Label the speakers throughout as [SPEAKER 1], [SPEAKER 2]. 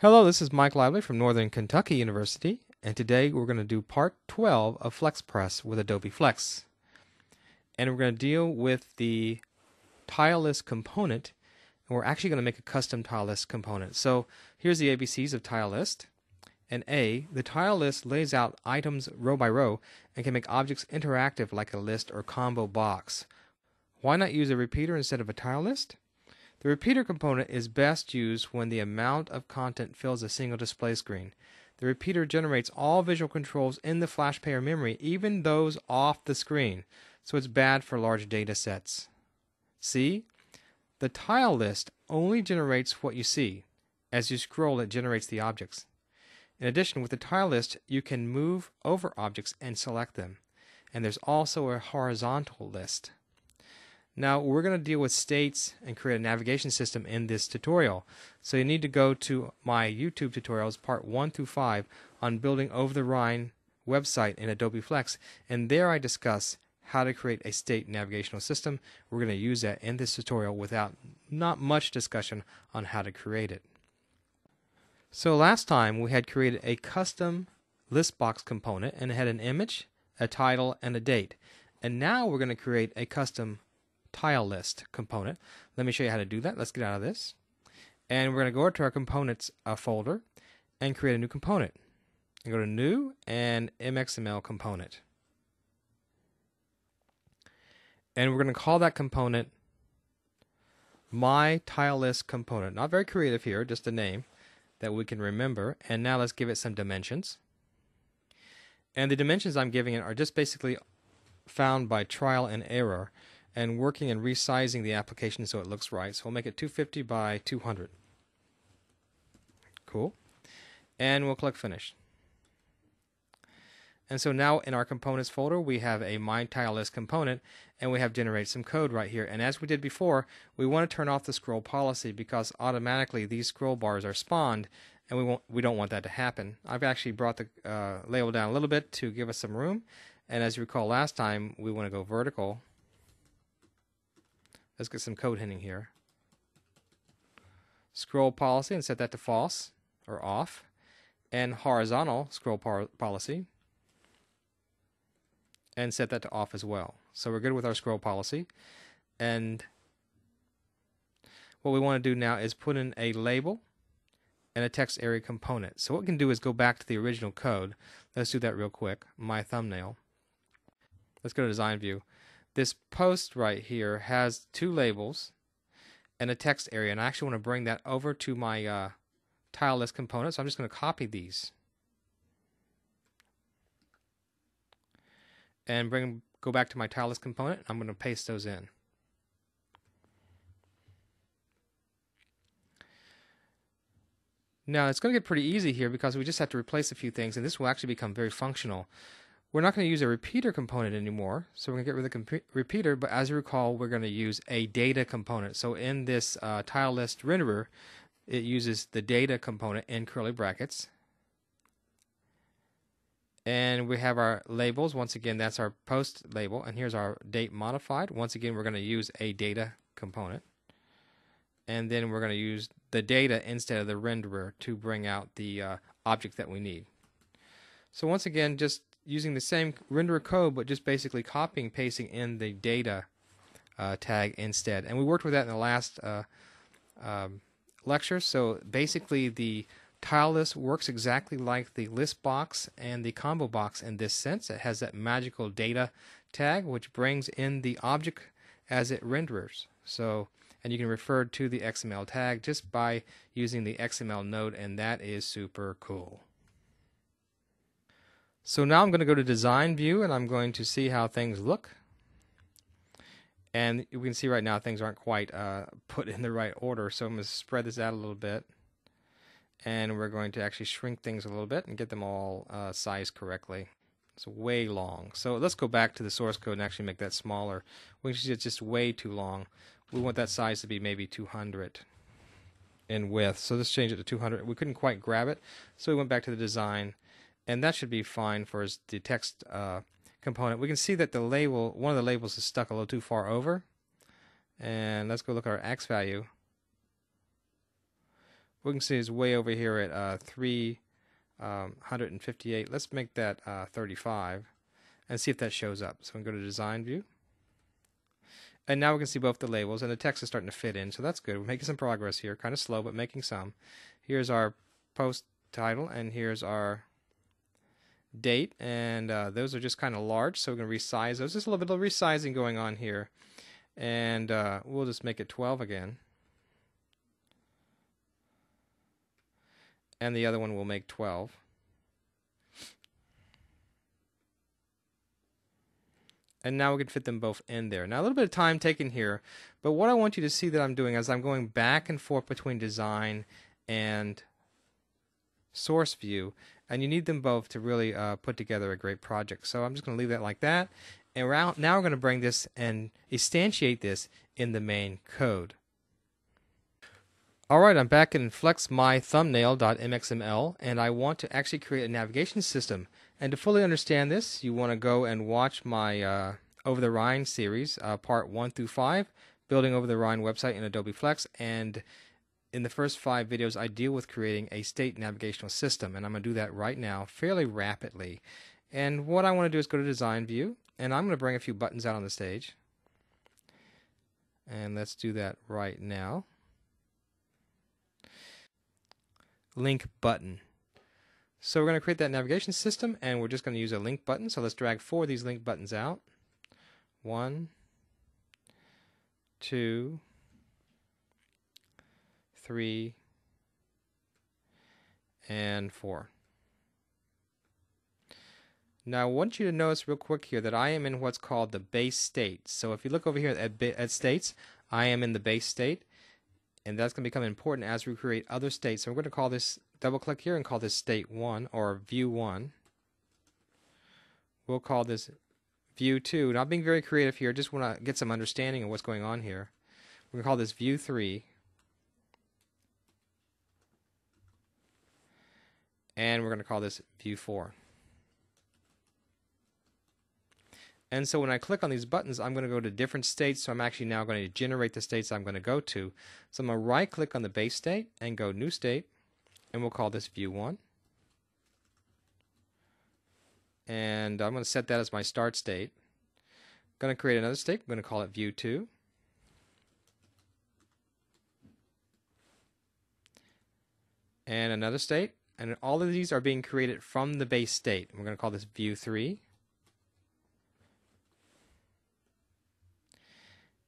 [SPEAKER 1] Hello, this is Mike Lively from Northern Kentucky University, and today we're going to do part 12 of FlexPress with Adobe Flex. And we're going to deal with the tile list component, and we're actually going to make a custom tile list component. So here's the ABCs of tile list. And A, the tile list lays out items row by row and can make objects interactive like a list or combo box. Why not use a repeater instead of a tile list? The repeater component is best used when the amount of content fills a single display screen. The repeater generates all visual controls in the flash player memory, even those off the screen, so it's bad for large data sets. See? The tile list only generates what you see. As you scroll, it generates the objects. In addition, with the tile list, you can move over objects and select them. And there's also a horizontal list. Now we're going to deal with states and create a navigation system in this tutorial. So you need to go to my YouTube tutorials part 1 through 5 on building over the Rhine website in Adobe Flex and there I discuss how to create a state navigational system. We're going to use that in this tutorial without not much discussion on how to create it. So last time we had created a custom list box component and it had an image, a title, and a date. And now we're going to create a custom tile list component. Let me show you how to do that. Let's get out of this. And we're going to go to our components uh, folder and create a new component. And go to new and MXML component. And we're going to call that component my tile list component. Not very creative here, just a name that we can remember. And now let's give it some dimensions. And the dimensions I'm giving it are just basically found by trial and error and working and resizing the application so it looks right. So we'll make it 250 by 200. Cool. And we'll click Finish. And so now in our components folder, we have a my tile list component and we have generated some code right here. And as we did before, we want to turn off the scroll policy because automatically these scroll bars are spawned and we won't, we don't want that to happen. I've actually brought the uh, label down a little bit to give us some room. And as you recall last time, we want to go vertical Let's get some code hinting here. Scroll policy and set that to false or off. And horizontal scroll policy and set that to off as well. So we're good with our scroll policy. And what we want to do now is put in a label and a text area component. So what we can do is go back to the original code. Let's do that real quick. My thumbnail. Let's go to design view this post right here has two labels and a text area and I actually want to bring that over to my uh, tile list component so I'm just going to copy these. And bring go back to my tile list component I'm going to paste those in. Now it's going to get pretty easy here because we just have to replace a few things and this will actually become very functional we're not going to use a repeater component anymore, so we're going to get rid of the repeater, but as you recall, we're going to use a data component. So in this uh, tile list renderer, it uses the data component in curly brackets. And we have our labels. Once again, that's our post label. And here's our date modified. Once again, we're going to use a data component. And then we're going to use the data instead of the renderer to bring out the uh, object that we need. So once again, just using the same renderer code, but just basically copying pasting in the data uh, tag instead. And we worked with that in the last uh, um, lecture. So basically, the tile list works exactly like the list box and the combo box in this sense. It has that magical data tag, which brings in the object as it renders. So, and you can refer to the XML tag just by using the XML node, and that is super cool. So now I'm going to go to design view and I'm going to see how things look. And we can see right now things aren't quite uh, put in the right order. So I'm going to spread this out a little bit. And we're going to actually shrink things a little bit and get them all uh, sized correctly. It's way long. So let's go back to the source code and actually make that smaller. We see it's just way too long. We want that size to be maybe 200 in width. So let's change it to 200. We couldn't quite grab it. So we went back to the design and that should be fine for the text uh, component. We can see that the label, one of the labels is stuck a little too far over. And let's go look at our x value. we can see is way over here at uh, 358. Um, Let's make that uh, 35 and see if that shows up. So going to go to Design View. And now we can see both the labels, and the text is starting to fit in, so that's good. We're making some progress here, kind of slow, but making some. Here's our post title, and here's our date, and uh, those are just kind of large, so we're going to resize those. There's a little bit of resizing going on here, and uh, we'll just make it 12 again. And the other one will make 12. and now we can fit them both in there. Now a little bit of time taken here, but what I want you to see that I'm doing is I'm going back and forth between design and source view, and you need them both to really uh, put together a great project. So I'm just going to leave that like that, and we're out, now we're going to bring this and instantiate this in the main code. Alright, I'm back in flexmythumbnail.mxml and I want to actually create a navigation system. And to fully understand this, you want to go and watch my uh, Over the Rhine series, uh, part 1 through 5, Building Over the Rhine website in Adobe Flex. And in the first five videos, I deal with creating a state navigational system. And I'm going to do that right now fairly rapidly. And what I want to do is go to Design View, and I'm going to bring a few buttons out on the stage. And let's do that right now. link button. So we're going to create that navigation system and we're just going to use a link button. So let's drag four of these link buttons out. One, two, three, and four. Now I want you to notice real quick here that I am in what's called the base state. So if you look over here at, at states, I am in the base state and that's going to become important as we create other states. So we're going to call this, double click here and call this state 1 or view 1. We'll call this view 2. Not being very creative here, just want to get some understanding of what's going on here. We're going to call this view 3. And we're going to call this view 4. And so when I click on these buttons, I'm going to go to different states. So I'm actually now going to generate the states I'm going to go to. So I'm going to right click on the base state and go new state. And we'll call this view 1. And I'm going to set that as my start state. I'm going to create another state. I'm going to call it view 2. And another state. And all of these are being created from the base state. We're going to call this view 3.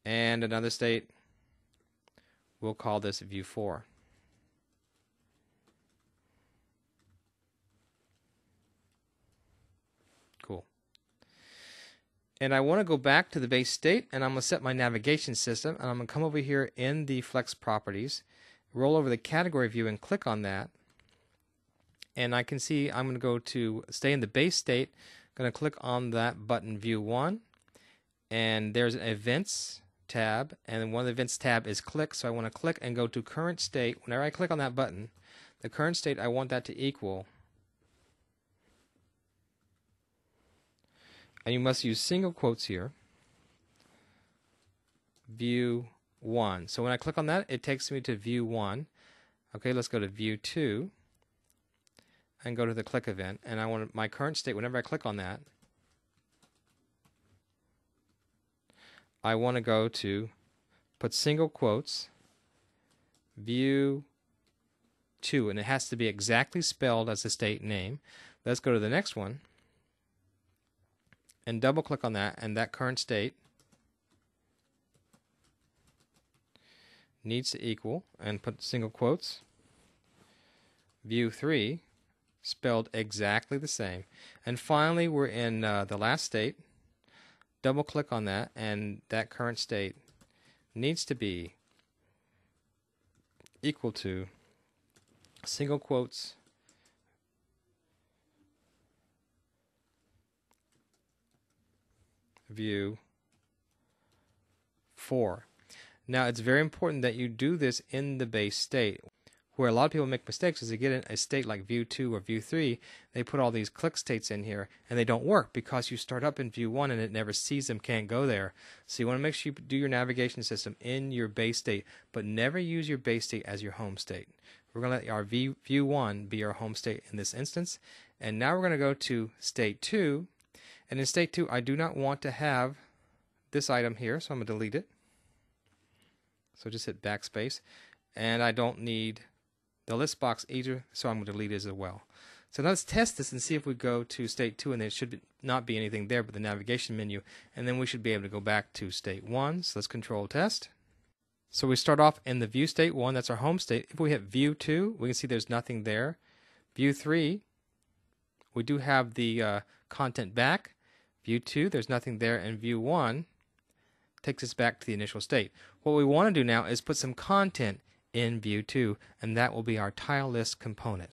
[SPEAKER 1] and another state, we'll call this view 4. Cool. And I want to go back to the base state, and I'm going to set my navigation system, and I'm going to come over here in the Flex Properties, roll over the category view and click on that. And I can see I'm going to go to stay in the base state, I'm going to click on that button View 1, and there's an Events, tab, and one of the events tab is click. So I want to click and go to current state. Whenever I click on that button, the current state I want that to equal. And you must use single quotes here. View 1. So when I click on that, it takes me to view 1. Okay, let's go to view 2 and go to the click event. And I want my current state, whenever I click on that, I want to go to put single quotes, view 2, and it has to be exactly spelled as the state name. Let's go to the next one and double click on that, and that current state needs to equal, and put single quotes, view 3, spelled exactly the same. And finally, we're in uh, the last state double click on that and that current state needs to be equal to single quotes view 4. Now it's very important that you do this in the base state where a lot of people make mistakes is they get in a state like view 2 or view 3 they put all these click states in here and they don't work because you start up in view 1 and it never sees them can't go there so you want to make sure you do your navigation system in your base state but never use your base state as your home state We're going to let our v, view 1 be our home state in this instance. And now we're going to go to state 2. And in state 2, I do not want to have this item here, so I'm going to delete it. So just hit backspace. And I don't need the list box either, so I'm going to delete it as well. So let's test this and see if we go to state 2 and there should not be anything there but the navigation menu. And then we should be able to go back to state 1. So let's control test. So we start off in the view state 1, that's our home state. If we hit view 2, we can see there's nothing there. View 3, we do have the uh, content back. View 2, there's nothing there. And view 1 takes us back to the initial state. What we want to do now is put some content in view 2, and that will be our tile list component.